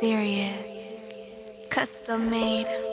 Serious. Custom made.